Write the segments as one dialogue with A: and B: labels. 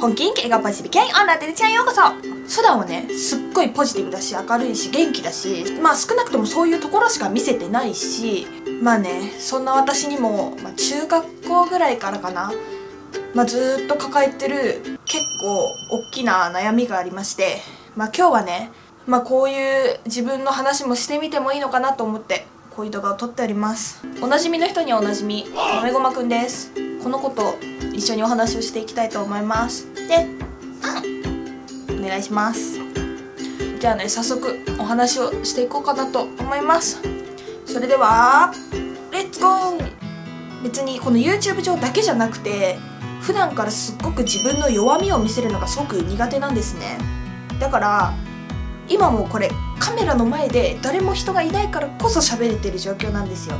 A: 本気？映画ポジティブ？系女でちゃんようこそ普段はね。すっごいポジティブだし明るいし元気だし。まあ少なくともそういうところしか見せてないし。まあねそんな私にも、まあ、中学校ぐらいからかな、まあ、ずっと抱えてる結構大きな悩みがありまして。まあ今日はねまあこういう自分の話もしてみてもいいのかなと思ってこういう動画を撮っております。おなじみの人におなじみなめごまくんです。この子と一緒にお話をしていきたいと思います。で、うん、お願いします。じゃあね早速お話をしていこうかなと思います。それではレッツゴー別にこの YouTube 上だけじゃなくて普段からすっごく自分の弱みを見せるのがすごく苦手なんですね。だから今もこれカメラの前で誰も人がいないからこそ喋れてる状況なんですよ、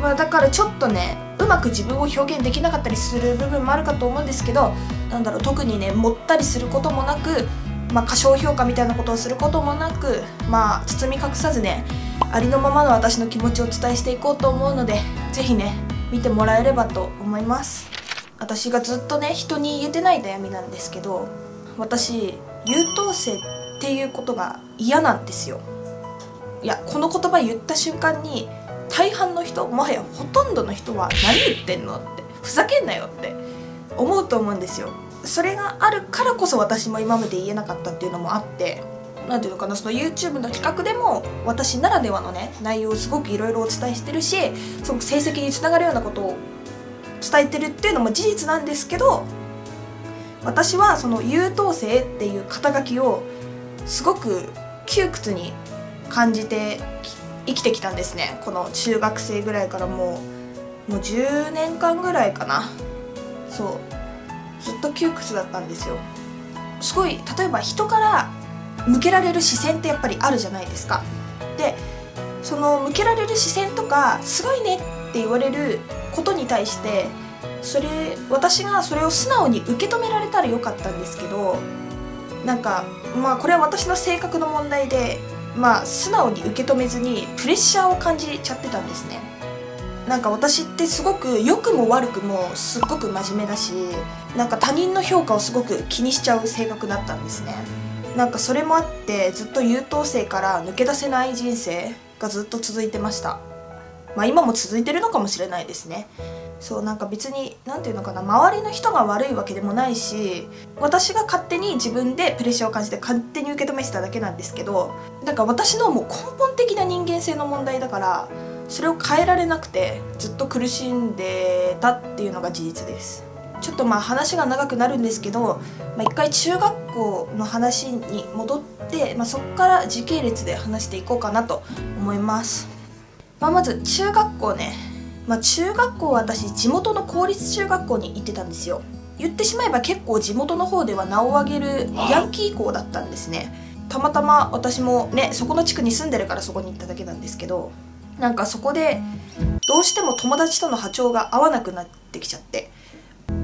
A: まあ、だからちょっとねうまく自分を表現できなかったりする部分もあるかと思うんですけどなんだろう特にね盛ったりすることもなく、まあ、過小評価みたいなことをすることもなくまあ包み隠さずねありのままの私の気持ちを伝えしていこうと思うので是非ね見てもらえればと思います。私がずっとね人に言えてない悩みなんですけど私優等生っていうことが嫌なんですよ。いやこの言葉言った瞬間に大半の人もはやほとんどの人は何言ってんのってふざけんなよって思うと思うんですよ。それがあるからこそ私も今まで言えなかったっていうのもあって何ていうのかなその YouTube の企画でも私ならではのね内容をすごくいろいろお伝えしてるしすごく成績につながるようなことを伝えてるっていうのも事実なんですけど私はその優等生っていう肩書きをすごく窮屈に感じて生きてきたんですね。この中学生ぐらいからもうもう10年間ぐらいかな。そう。ずっと窮屈だったんですよ。すごい例えば人から向けられる視線ってやっぱりあるじゃないですか。でその向けられる視線とかすごいねって言われることに対してそれ私がそれを素直に受け止められたらよかったんですけどなんかまあこれは私の性格の問題でまあ素直に受け止めずにプレッシャーを感じちゃってたんですね。なんか私ってすごく良くも悪くもすっごく真面目だしなんか他人の評価をすごく気にしちゃう性格だったんですね。なんかそれもあってずっと優等生から抜け出せない人生がずっと続いてました。まあ今も続いてるのかもしれないですね。そうなんか別に何て言うのかな周りの人が悪いわけでもないし私が勝手に自分でプレッシャーを感じて勝手に受け止めてただけなんですけどなんか私のもう根本的な人間性の問題だからそれを変えられなくてずっと苦しんでたっていうのが事実です。ちょっとまあ話が長くなるんですけど、まあ、一回中学校の話に戻って、まあ、そこから時系列で話していこうかなと思います、まあ、まず中学校ね。まあ、中学校は私地元の公立中学校に行ってたんですよ。言ってしまえば結構地元の方では名を挙げるヤンキー校だったんですね。たまたま私もねそこの地区に住んでるからそこに行っただけなんですけどなんかそこでどうしても友達との波長が合わなくなってきちゃって。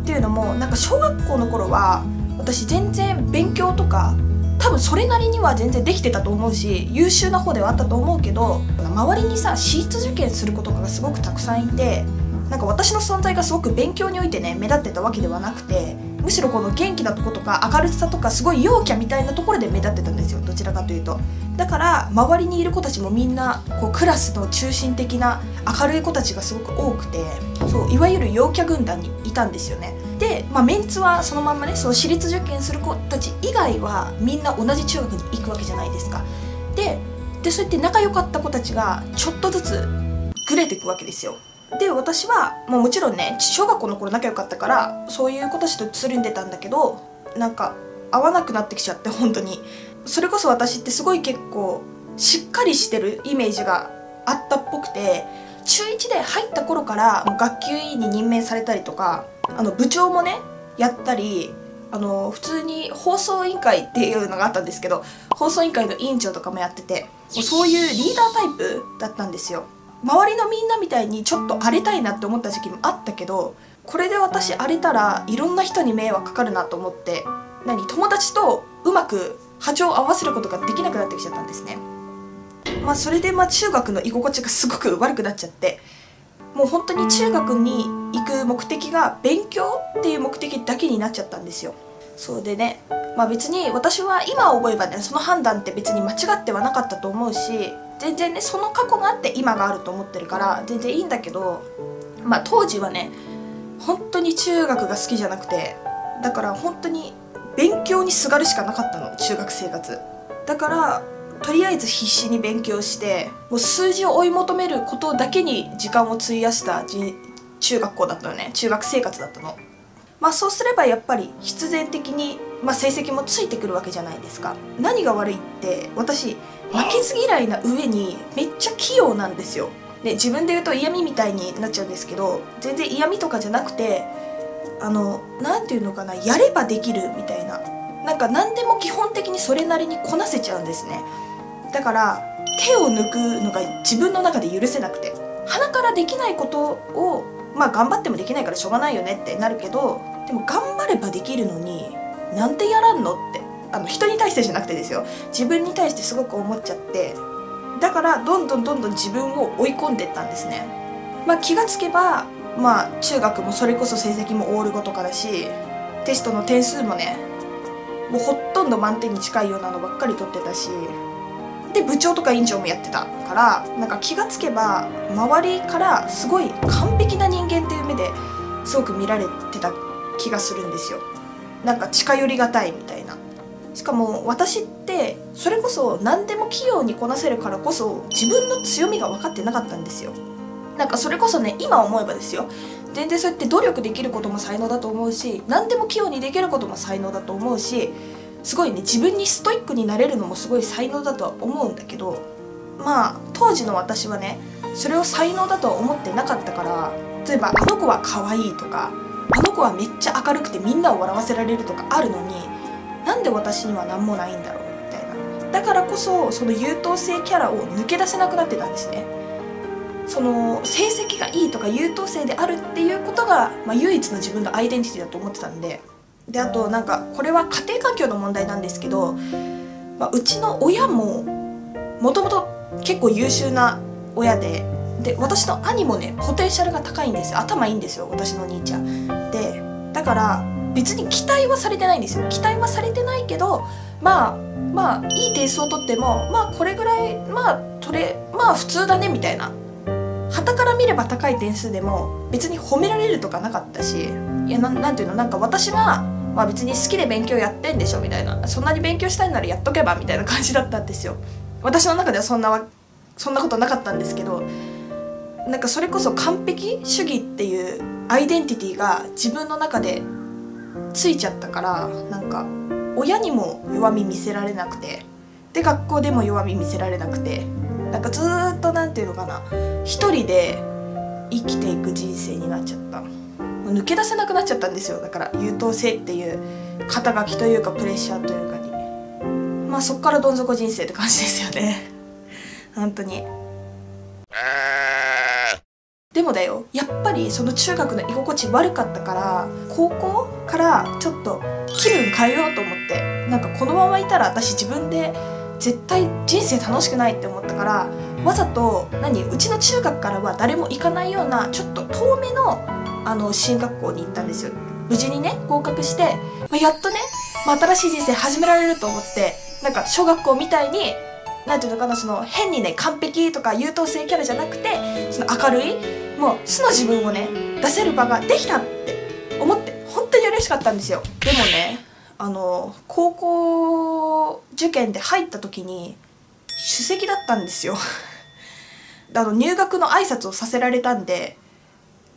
A: っていうのもなんか小学校の頃は私全然勉強とか多分それなりには全然できてたと思うし優秀な方ではあったと思うけど周りにさ私立受験する子とかがすごくたくさんいてなんか私の存在がすごく勉強においてね目立ってたわけではなくてむしろこの元気なとことか明るさとかすごい陽キャみたいなところで目立ってたんですよ。どちらかというと。だから周りにいる子たちもみんなこうクラスの中心的な明るい子たちがすごく多くてそういわゆる陽キャ軍団にいたんですよね。で、まあ、メンツはそのまんまねその私立受験する子たち以外はみんな同じ中学に行くわけじゃないですか。ででそうやって仲良かった子たちがちょっとずつグレていくわけですよ。で私は、まあ、もちろんね小学校の頃仲良かったからそういう子たちとつるんでたんだけどなんか合わなくなってきちゃって本当に。それこそ私ってすごい結構しっかりしてるイメージがあったっぽくて中1で入った頃から学級委員に任命されたりとかあの部長もねやったりあの普通に放送委員会っていうのがあったんですけど放送委員会の委員長とかもやっててもうそういうリーダータイプだったんですよ。周りのみんなみたいにちょっと荒れたいなって思った時期もあったけどこれで私荒れたらいろんな人に迷惑かかるなと思って何友達とうまく波長を合わせることができなくなってきちゃったんですね。まあそれでまあ中学の居心地がすごく悪くなっちゃってもう本当に中学に行く目的が勉強っていう目的だけになっちゃったんですよ。そうでねまあ別に私は今思えばねその判断って別に間違ってはなかったと思うし全然ねその過去があって今があると思ってるから全然いいんだけどまあ当時はね本当に中学が好きじゃなくてだから本当に勉強にすがるしかなかったの中学生活。だからとりあえず必死に勉強してもう数字を追い求めることだけに時間を費やした中学校だったのね。中学生活だったの。まあそうすればやっぱり必然的に、まあ、成績もついてくるわけじゃないですか。何が悪いって私負けず嫌いな上にめっちゃ器用なんですよ。で自分で言うと嫌味みたいになっちゃうんですけど全然嫌味とかじゃなくてあの何て言うのかなやればできるみたいな。なんか何でも基本的にそれなりにこなせちゃうんですね。だから手を抜くのが自分の中で許せなくて鼻からできないことをまあ頑張ってもできないからしょうがないよねってなるけどでも頑張ればできるのになんでやらんのってあの人に対してじゃなくてですよ。自分に対してすごく思っちゃってだからどんどんどんどん自分を追い込んでったんですね。まあ気がつけばまあ中学もそれこそ成績もオール5とかだしテストの点数もねもうほとんど満点に近いようなのばっかり取ってたしで部長とか委員長もやってたからなんか気がつけば周りからすごい完璧な人間っていう目ですごく見られてた気がするんですよ。なんか近寄りがたいみたいな。しかも私ってそれこそ何でも器用にこなせるからこそ自分の強みが分かってなかったんですよ。なんかそれこそね今思えばですよ。全然そうやって努力できることも才能だと思うし何でも器用にできることも才能だと思うしすごいね自分にストイックになれるのもすごい才能だとは思うんだけどまあ当時の私はねそれを才能だとは思ってなかったから例えばあの子は可愛いとかあの子はめっちゃ明るくてみんなを笑わせられるとかあるのになんで私には何もないんだろうみたいな。だからこそその優等生キャラを抜け出せなくなってたんですね。その成績がいいとか優等生であるっていうことが、まあ、唯一の自分のアイデンティティだと思ってたんでであとなんかこれは家庭環境の問題なんですけど、まあ、うちの親ももともと結構優秀な親でで私の兄もねポテンシャルが高いんですよ。頭いいんですよ私の兄ちゃん。でだから別に期待はされてないんですよ。期待はされてないけどまあまあいい点数を取ってもまあこれぐらいまあ取れまあ普通だねみたいな。旗から見れば高い点数でも別に褒められるとかなかったしいやなんていうのなんか私がまあ別に好きで勉強やってんでしょみたいなそんなに勉強したいならやっとけばみたいな感じだったんですよ。私の中ではそんなそんなことなかったんですけどなんかそれこそ完璧主義っていうアイデンティティが自分の中でついちゃったからなんか親にも弱み見せられなくてで学校でも弱み見せられなくてなんかずっと何て言うのかな一人で生きていく人生になっちゃった。抜け出せなくなっちゃったんですよ。だから優等生っていう肩書きというかプレッシャーというかに。まあそっからどん底人生って感じですよね。本当に。でもだよ。やっぱりその中学の居心地悪かったから高校からちょっと気分変えようと思って。なんかこのままいたら私自分で絶対人生楽しくないって思ったからわざと何？うちの中学からは誰も行かないようなちょっと遠めのあの進学校に行ったんですよ。無事にね合格して、まあ、やっとね、まあ、新しい人生始められると思ってなんか小学校みたいに何ていうのかなその変にね完璧とか優等生キャラじゃなくてその明るいもう素の自分をね出せる場ができたって思って本当に嬉しかったんですよ。でもねあの高校受験で入った時に首席だったんですよ。あの入学の挨拶をさせられたんで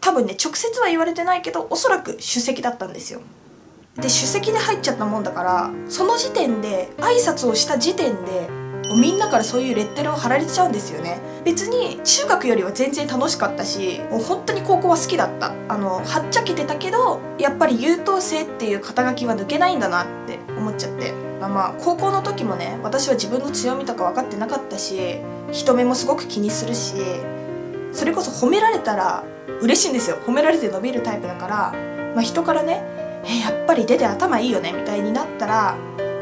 A: 多分ね直接は言われてないけどおそらく首席だったんですよ。で首席で入っちゃったもんだからその時点で挨拶をした時点でみんなからそういうレッテルを貼られちゃうんですよね。別に中学よりは全然楽しかったしもう本当に高校は好きだった。あのはっちゃけてたけどやっぱり優等生っていう肩書きは抜けないんだなって思っちゃって。まあ高校の時もね私は自分の強みとか分かってなかったし人目もすごく気にするしそれこそ褒められたら嬉しいんですよ。褒められて伸びるタイプだから、まあ、人からね「えやっぱり出て頭いいよね」みたいになったら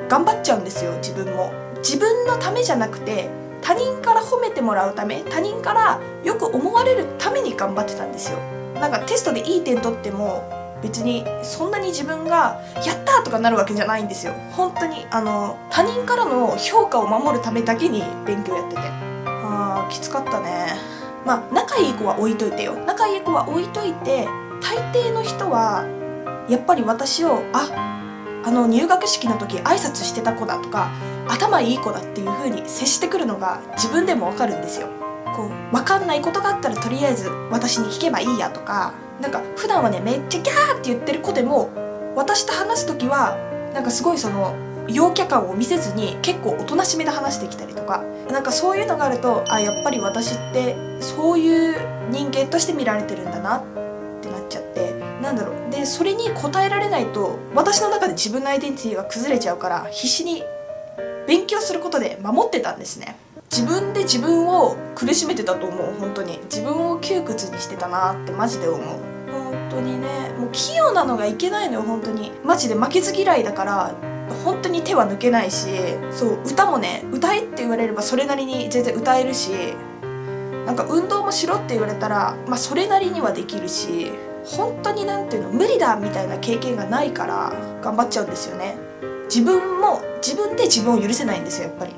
A: 頑張っちゃうんですよ自分も。自分のためじゃなくて他人から褒めてもらうため他人からよく思われるために頑張ってたんですよ。なんかテストでいい点取っても別にそんなに自分が「やった!」とかなるわけじゃないんですよ。本当にあの他人からの評価を守るためだけに勉強やってて。あーきつかったね。まあ仲いい子は置いといてよ。仲いい子は置いといて大抵の人はやっぱり私をああの入学式の時挨拶してた子だとか頭いい子だっていう風に接してくるのが自分でもわかるんですよ。こう分かんないことがあったらとりあえず私に聞けばいいやとかなんか普段はねめっちゃギャーって言ってる子でも私と話す時はなんかすごいその陽キャ感を見せずに結構おとなしめで話してきたりとかなんかそういうのがあるとあやっぱり私ってそういう人間として見られてるんだなってなっちゃってなんだろう。でそれに応えられないと私の中で自分のアイデンティティが崩れちゃうから必死に勉強することで守ってたんですね。自分で自分を苦しめてたと思う本当に。自分を窮屈にしてたなってマジで思う。本当にねもう器用なのがいけないのよ本当に。マジで負けず嫌いだから本当に手は抜けないしそう歌もね歌えって言われればそれなりに全然歌えるしなんか運動もしろって言われたら、まあ、それなりにはできるし本当になんていうの無理だみたいな経験がないから頑張っちゃうんですよね。自分も自分で自分を許せないんですよやっぱり。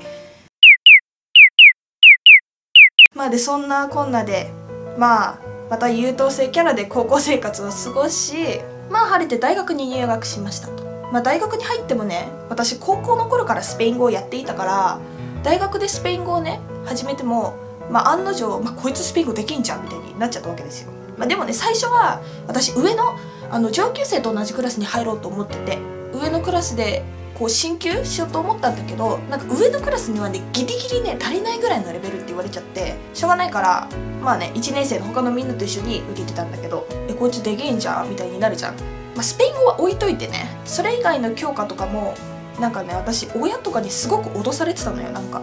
A: まあでそんなこんなでまあまた優等生キャラで高校生活を過ごしまあ晴れて大学に入学しましたと。まあ大学に入ってもね私高校の頃からスペイン語をやっていたから大学でスペイン語をね始めてもまあ案の定、まあ、こいつスペイン語できんじゃんみたいになっちゃったわけですよ。まあ、でもね最初は私上のあの上級生と同じクラスに入ろうと思ってて上のクラスでこう進級しようと思ったんだけどなんか上のクラスにはねギリギリね足りないぐらいのレベルって言われちゃってしょうがないからまあね1年生の他のみんなと一緒に受けてたんだけどえこいつでけえんじゃんみたいになるじゃん、まあ、スペイン語は置いといてねそれ以外の教科とかもなんかね私親とかにすごく脅されてたのよなんか。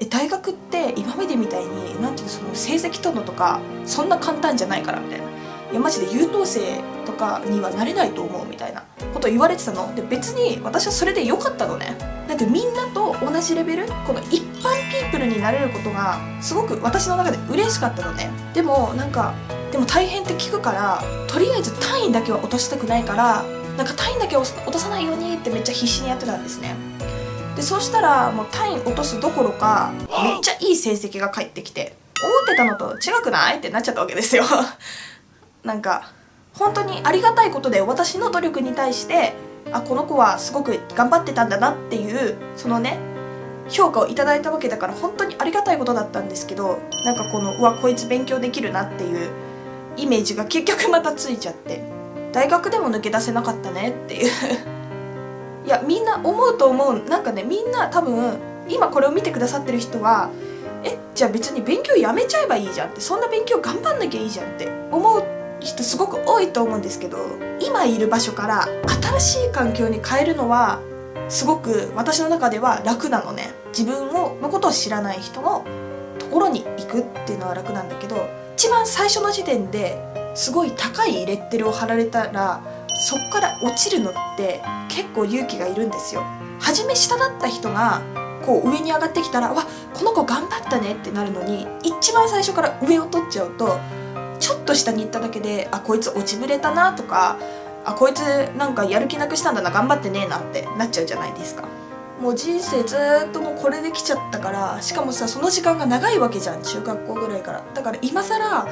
A: え大学って今までみたいに何ていうのその成績取るのとかそんな簡単じゃないからみたいな。いやマジで優等生とかにはなれないと思うみたいなこと言われてたの。で別に私はそれで良かったのね。なんかみんなと同じレベルこの一般ピープルになれることがすごく私の中で嬉しかったのね。でもなんかでも大変って聞くからとりあえず単位だけは落としたくないからなんか単位だけ落とさないようにってめっちゃ必死にやってたんですね。でそうしたらもう単位落とすどころかめっちゃいい成績が返ってきて思ってたのと違くないってなっちゃったわけですよ。なんか本当にありがたいことで私の努力に対してあこの子はすごく頑張ってたんだなっていうそのね評価をいただいたわけだから本当にありがたいことだったんですけどなんかこのうわこいつ勉強できるなっていうイメージが結局またついちゃって大学でも抜け出せなかったねっていう。いやみんな思うと思うなんかねみんな多分今これを見てくださってる人はえじゃあ別に勉強やめちゃえばいいじゃんってそんな勉強頑張んなきゃいいじゃんって思う人すごく多いと思うんですけど今いる場所から新しい環境に変えるのはすごく私の中では楽なのね。自分をのことを知らない人のところに行くっていうのは楽なんだけど一番最初の時点ですごい高いレッテルを貼られたらそっから落ちるのって結構勇気がいるんですよ。初め下だった人がこう上に上がってきたらわこの子頑張ったねってなるのに一番最初から上を取っちゃうとちょっと下に行っただけであこいつ落ちぶれたなとかあこいつなんかやる気なくしたんだな頑張ってねえなってなっちゃうじゃないですか。もう人生ずっともうこれで来ちゃったからしかもさその時間が長いわけじゃん中学校ぐらいから。だから今更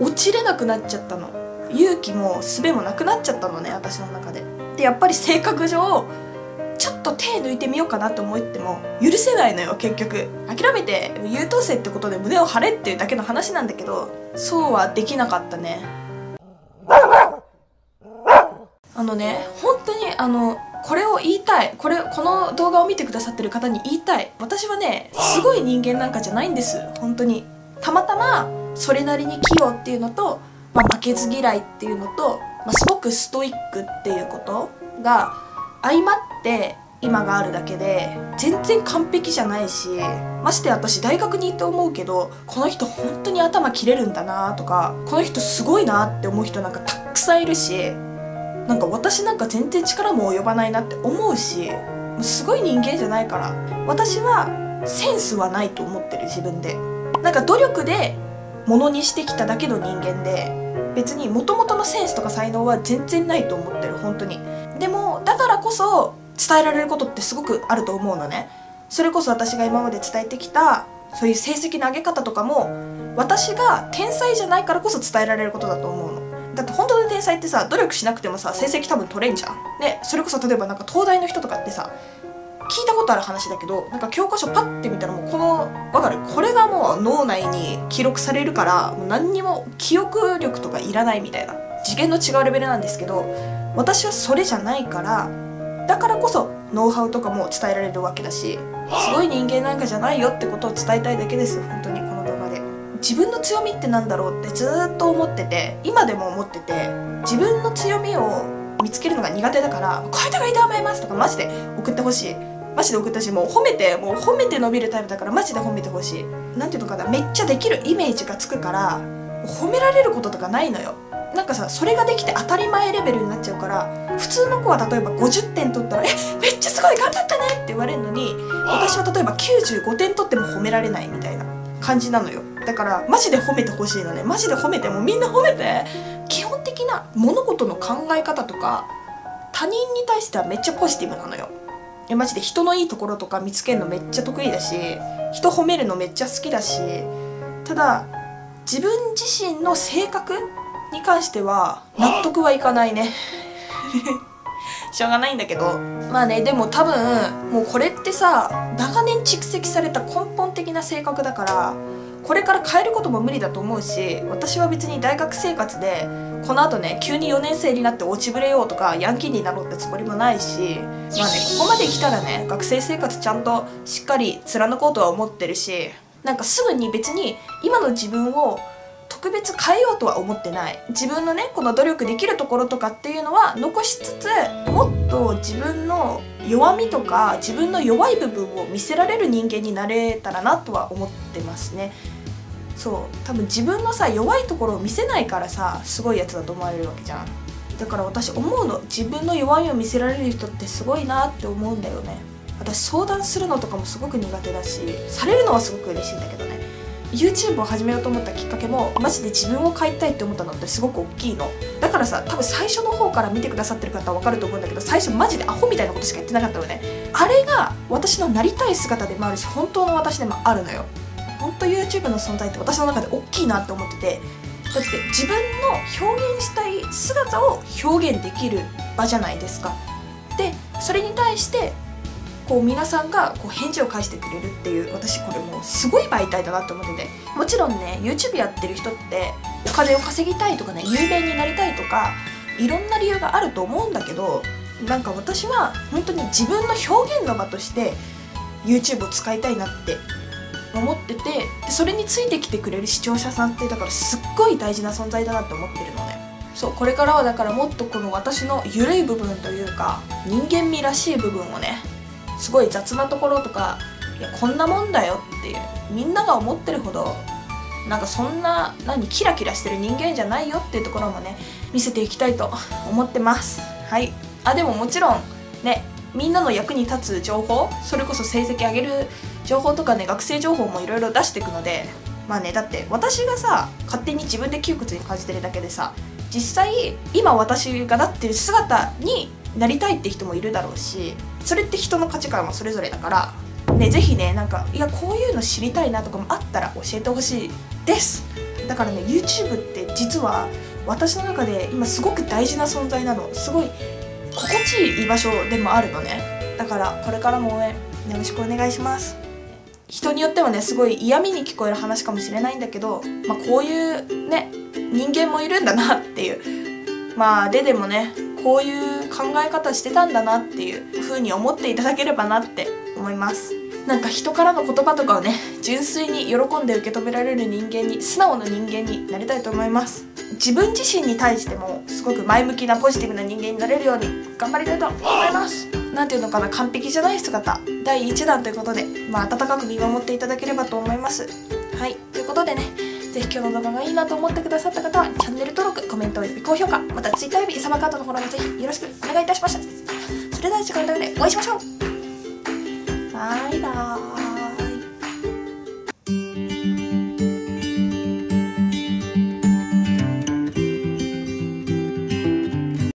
A: 落ちれなくなっちゃったの。勇気も術もなくなっちゃったのね私の中で。でやっぱり性格上ちょっと手抜いてみようかなと思っても許せないのよ結局。諦めて優等生ってことで胸を張れっていうだけの話なんだけどそうはできなかったね。あのね本当にあのこれを言いたいこれこの動画を見てくださってる方に言いたい。私はねすごい人間なんかじゃないんです。本当に。たまたまそれなりに器用っていうのと、まあ、負けず嫌いっていうのと、まあ、すごくストイックっていうことが相まって今があるだけで全然完璧じゃないしまして私大学に行って思うけどこの人本当に頭切れるんだなとかこの人すごいなって思う人なんかたくさんいるしなんか私なんか全然力も及ばないなって思うしうすごい人間じゃないから私はセンスはないと思ってる自分で。なんか努力でものにしてきただけの人間で別に元々のセンスとか才能は全然ないと思ってる本当に。でもだからこそ伝えられることってすごくあると思うのね。それこそ私が今まで伝えてきたそういう成績の上げ方とかも私が天才じゃないからこそ伝えられることだと思うの。だって本当の天才ってさ努力しなくてもさ成績多分取れんじゃん。ねそれこそ例えばなんか東大の人とかってさ聞いたことある話だけどなんか教科書パッて見たらもうこのわかる？これがもう脳内に記録されるからもう何にも記憶力とかいらないみたいな。次元の違うレベルなんですけど私はそれじゃないからだからこそノウハウとかも伝えられるわけだしすごい人間なんかじゃないよってことを伝えたいだけです本当にこの動画で。自分の強みってなんだろうってずっと思ってて今でも思ってて自分の強みを見つけるのが苦手だから「こういうとこいいと思います」とかマジで送ってほしい。マジで送ってほしい。もう褒めてもう褒めて伸びるタイプだからマジで褒めてほしい。何ていうのかな。めっちゃできるイメージがつくから褒められることとかないのよ。なんかさそれができて当たり前レベルになっちゃうから普通の子は例えば50点取ったら「えめっちゃすごい頑張ったね!」って言われるのに私は例えば95点取っても褒められないみたいな感じなのよ。だからマジで褒めてほしいのね。マジで褒めてもうみんな褒めて。基本的な物事の考え方とか他人に対してはめっちゃポジティブなのよ。いやマジで人のいいところとか見つけるのめっちゃ得意だし人褒めるのめっちゃ好きだしただ自分自身の性格に関しては納得はいかないね。しょうがないんだけど。まあねでも多分もうこれってさ長年蓄積された根本的な性格だからこれから変えることも無理だと思うし私は別に大学生活でこのあとね急に4年生になって落ちぶれようとかヤンキーになろうってつもりもないしまあねここまで来たらね学生生活ちゃんとしっかり貫こうとは思ってるしなんかすぐに別に今の自分を特別変えようとは思ってない。自分のねこの努力できるところとかっていうのは残しつつもっと自分の弱みとか自分の弱い部分を見せられる人間になれたらなとは思ってますね。そう。多分自分のさ弱いところを見せないからさすごいやつだと思われるわけじゃん。だから私思うの。自分の弱みを見せられる人ってすごいなって思うんだよね。私相談するのとかもすごく苦手だしされるのはすごく嬉しいんだけどね。YouTube を始めようと思ったきっかけもマジで自分を変えたいって思ったのってすごく大きいの。だからさ多分最初の方から見てくださってる方は分かると思うんだけど最初マジでアホみたいなことしか言ってなかったのね。あれが私のなりたい姿でもあるし本当の私でもあるのよ。本当 YouTube の存在って私の中で大きいなって思ってて。だって自分の表現したい姿を表現できる場じゃないですか。でそれに対してこう皆さんがこう返事を返してくれるっていう私これもうすごい媒体だなって思ってて。もちろんね YouTube やってる人ってお金を稼ぎたいとかね有名になりたいとかいろんな理由があると思うんだけどなんか私は本当に自分の表現の場として YouTube を使いたいなって思っててでそれについてきてくれる視聴者さんってだからすっごい大事な存在だなって思ってるのね。そうこれからはだからもっとこの私の緩い部分というか人間味らしい部分をねすごい雑なところとかいやこんなもんだよっていうみんなが思ってるほどなんかそんな何キラキラしてる人間じゃないよっていうところもね見せていきたいと思ってます。はい。あでももちろんねみんなの役に立つ情報それこそ成績上げる情報とかね学生情報もいろいろ出していくのでまあねだって私がさ勝手に自分で窮屈に感じてるだけでさ実際今私がなってる姿になりたいって人もいるだろうしそれって人の価値観はそれぞれだからね是非ねなんかいやこういうの知りたいなとかもあったら教えてほしいです。だからね YouTube って実は私の中で今すごく大事な存在なの。すごい心地いい居場所でもあるのね。だからこれからも応援よろしくお願いします。人によってはねすごい嫌味に聞こえる話かもしれないんだけど、まあ、こういうね人間もいるんだなっていう。まあででもねこういう考え方してたんだなっていう風に思っていただければなって思います。なんか人からの言葉とかをね純粋に喜んで受け止められる人間に素直な人間になりたいと思います。自分自身に対してもすごく前向きなポジティブな人間になれるように頑張りたいと思います。何ていうのかな完璧じゃない姿。第1弾ということでまあ温かく見守っていただければと思います。はい。ということでねぜひ今日の動画がいいなと思ってくださった方はチャンネル登録コメント及び高評価またツイッターおよびサバカートのフォローもぜひよろしくお願いいたしましたそれでは次回の動画でお会いしましょうバイバーイ